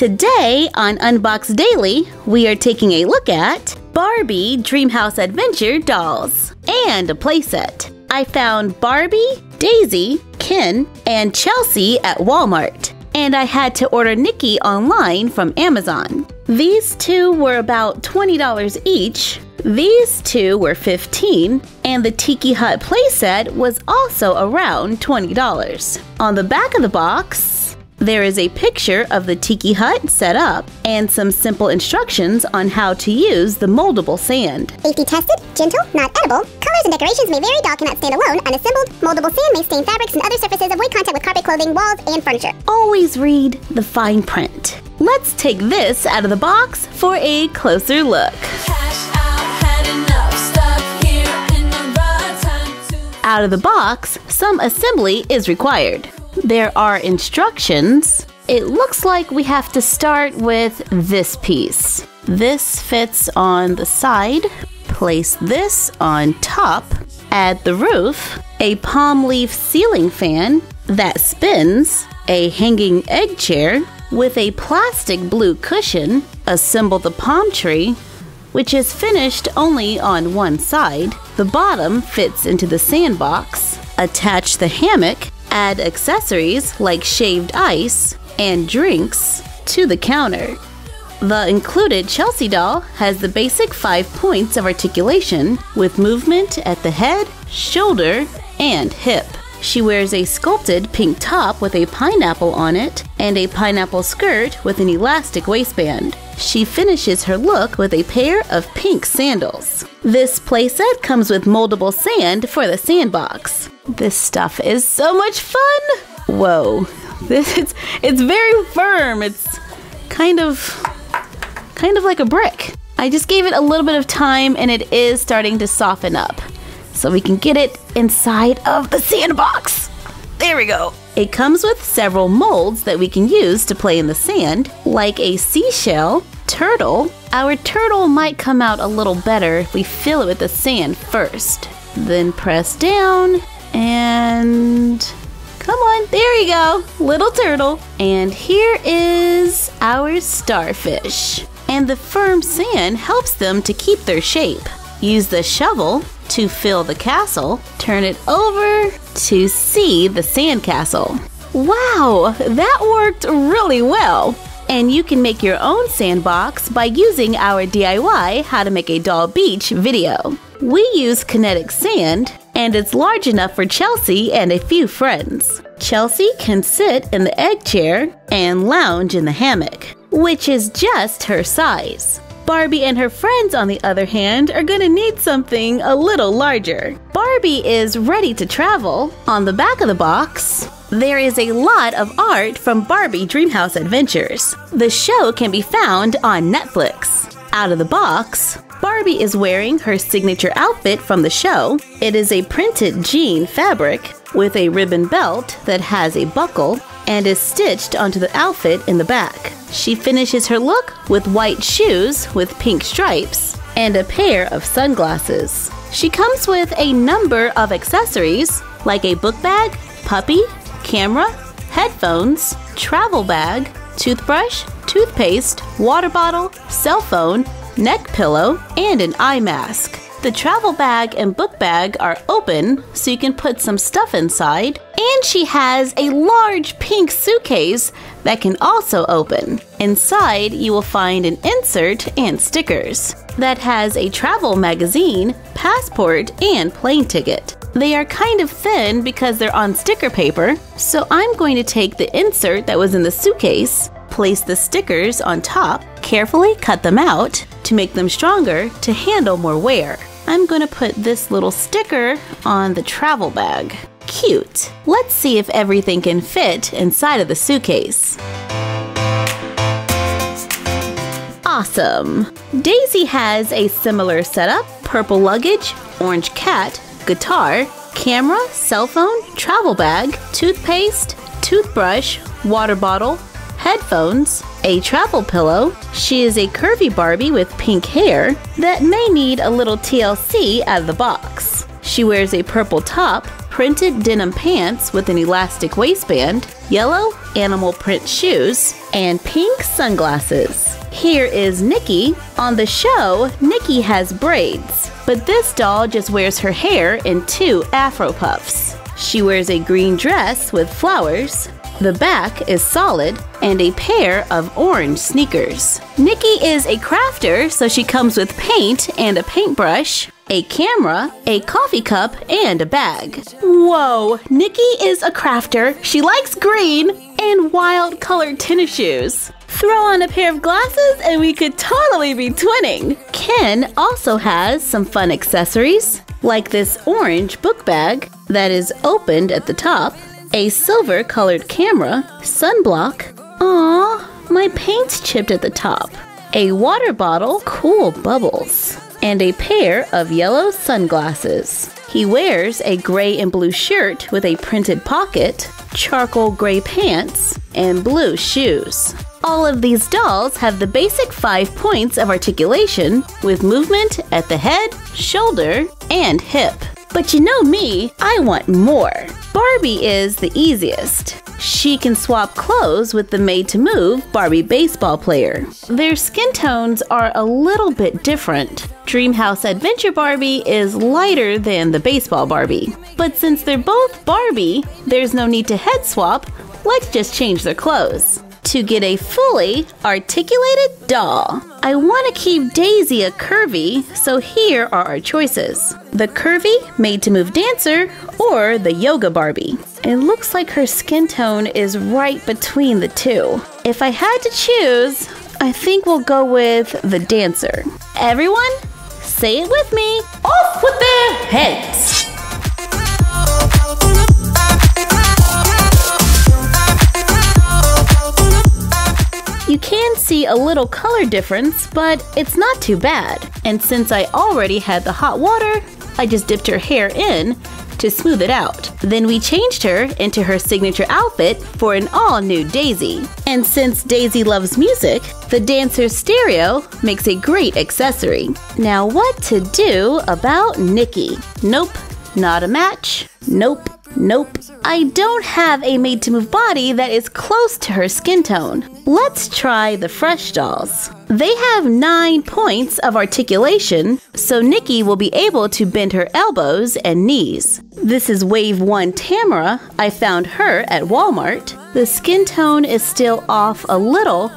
Today on Unbox Daily, we are taking a look at Barbie Dreamhouse Adventure dolls and a playset. I found Barbie, Daisy, Ken, and Chelsea at Walmart, and I had to order Nikki online from Amazon. These two were about $20 each. These two were 15 and the Tiki Hut playset was also around $20. On the back of the box, there is a picture of the Tiki Hut set up and some simple instructions on how to use the moldable sand. Safety tested, gentle, not edible. Colors and decorations may vary, doll cannot stand alone. Unassembled, moldable sand may stain fabrics and other surfaces, avoid contact with carpet, clothing, walls, and furniture. Always read the fine print. Let's take this out of the box for a closer look. Out of the box, some assembly is required. There are instructions. It looks like we have to start with this piece. This fits on the side. Place this on top. Add the roof, a palm leaf ceiling fan that spins, a hanging egg chair with a plastic blue cushion. Assemble the palm tree which is finished only on one side. The bottom fits into the sandbox. Attach the hammock, add accessories like shaved ice and drinks to the counter. The included Chelsea doll has the basic five points of articulation with movement at the head, shoulder, and hip. She wears a sculpted pink top with a pineapple on it and a pineapple skirt with an elastic waistband. She finishes her look with a pair of pink sandals. This playset comes with moldable sand for the sandbox. This stuff is so much fun! Whoa, this is it's very firm. It's kind of kind of like a brick. I just gave it a little bit of time and it is starting to soften up so we can get it inside of the sandbox. There we go. It comes with several molds that we can use to play in the sand, like a seashell, turtle. Our turtle might come out a little better if we fill it with the sand first. Then press down and come on, there you go, little turtle. And here is our starfish. And the firm sand helps them to keep their shape. Use the shovel to fill the castle, turn it over to see the sandcastle. Wow, that worked really well! And you can make your own sandbox by using our DIY How to Make a Doll Beach video. We use kinetic sand, and it's large enough for Chelsea and a few friends. Chelsea can sit in the egg chair and lounge in the hammock, which is just her size. Barbie and her friends, on the other hand, are gonna need something a little larger. Barbie is ready to travel. On the back of the box, there is a lot of art from Barbie Dreamhouse Adventures. The show can be found on Netflix. Out of the box, Barbie is wearing her signature outfit from the show. It is a printed jean fabric with a ribbon belt that has a buckle and is stitched onto the outfit in the back. She finishes her look with white shoes with pink stripes and a pair of sunglasses. She comes with a number of accessories like a book bag, puppy, camera, headphones, travel bag, toothbrush, toothpaste, water bottle, cell phone, neck pillow, and an eye mask. The travel bag and book bag are open so you can put some stuff inside, and she has a large pink suitcase that can also open. Inside, you will find an insert and stickers that has a travel magazine, passport, and plane ticket. They are kind of thin because they're on sticker paper, so I'm going to take the insert that was in the suitcase, place the stickers on top, carefully cut them out to make them stronger to handle more wear. I'm going to put this little sticker on the travel bag. Cute. Let's see if everything can fit inside of the suitcase. Awesome. Daisy has a similar setup, purple luggage, orange cat, guitar, camera, cell phone, travel bag, toothpaste, toothbrush, water bottle, headphones, a travel pillow. She is a curvy Barbie with pink hair that may need a little TLC out of the box. She wears a purple top, printed denim pants with an elastic waistband, yellow animal print shoes, and pink sunglasses. Here is Nikki. On the show, Nikki has braids, but this doll just wears her hair in two afro puffs. She wears a green dress with flowers, the back is solid, and a pair of orange sneakers. Nikki is a crafter, so she comes with paint and a paintbrush, a camera, a coffee cup, and a bag. Whoa, Nikki is a crafter. She likes green and wild colored tennis shoes. Throw on a pair of glasses and we could totally be twinning. Ken also has some fun accessories, like this orange book bag that is opened at the top, a silver colored camera, sunblock. Aw, my paint's chipped at the top. A water bottle, cool bubbles, and a pair of yellow sunglasses. He wears a gray and blue shirt with a printed pocket, charcoal gray pants, and blue shoes. All of these dolls have the basic five points of articulation with movement at the head, shoulder, and hip. But you know me, I want more. Barbie is the easiest. She can swap clothes with the made to move Barbie baseball player. Their skin tones are a little bit different. Dreamhouse Adventure Barbie is lighter than the baseball Barbie. But since they're both Barbie, there's no need to head swap. Let's just change their clothes to get a fully articulated doll. I want to keep Daisy a curvy, so here are our choices. The curvy made to move dancer or the yoga Barbie. It looks like her skin tone is right between the two. If I had to choose, I think we'll go with the dancer. Everyone, say it with me. Off with their heads. You can see a little color difference, but it's not too bad. And since I already had the hot water, I just dipped her hair in to smooth it out. Then we changed her into her signature outfit for an all new Daisy. And since Daisy loves music, the dancer's stereo makes a great accessory. Now, what to do about Nikki? Nope, not a match. Nope. Nope. I don't have a made to move body that is close to her skin tone. Let's try the Fresh dolls. They have 9 points of articulation, so Nikki will be able to bend her elbows and knees. This is Wave 1 Tamara. I found her at Walmart. The skin tone is still off a little,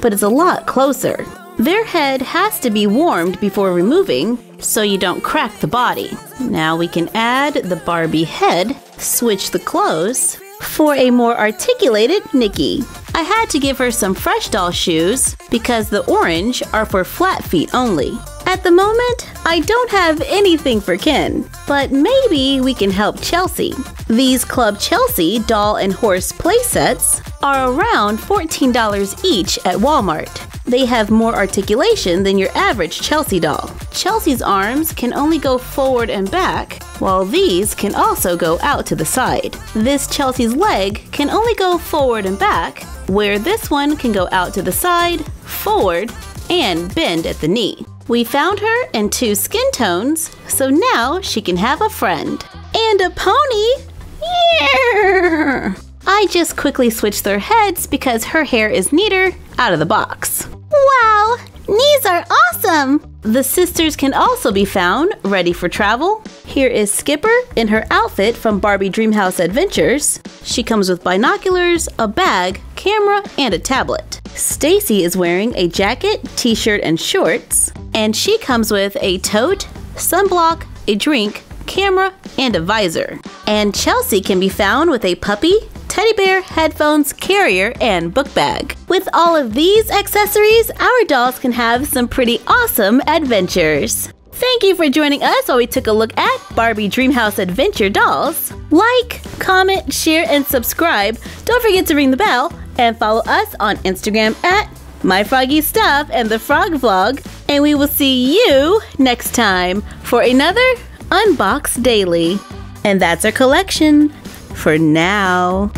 but it's a lot closer. Their head has to be warmed before removing so you don't crack the body. Now we can add the Barbie head, switch the clothes for a more articulated Nikki. I had to give her some fresh doll shoes because the orange are for flat feet only. At the moment, I don't have anything for Ken, but maybe we can help Chelsea. These Club Chelsea doll and horse playsets are around $14 each at Walmart. They have more articulation than your average Chelsea doll. Chelsea's arms can only go forward and back, while these can also go out to the side. This Chelsea's leg can only go forward and back, where this one can go out to the side, forward, and bend at the knee. We found her in two skin tones, so now she can have a friend. And a pony! Yeah! I just quickly switched their heads because her hair is neater out of the box. Wow! Knees are awesome! The sisters can also be found ready for travel. Here is Skipper in her outfit from Barbie Dreamhouse Adventures. She comes with binoculars, a bag, camera, and a tablet. Stacie is wearing a jacket, t-shirt, and shorts, and she comes with a tote, sunblock, a drink, camera, and a visor. And Chelsea can be found with a puppy, teddy bear, headphones, carrier, and book bag. With all of these accessories, our dolls can have some pretty awesome adventures. Thank you for joining us while we took a look at Barbie Dreamhouse Adventure dolls. Like, comment, share, and subscribe. Don't forget to ring the bell and follow us on Instagram at My Froggy Stuff and the Frog Vlog. And we will see you next time for another Unbox Daily. And that's our collection for now.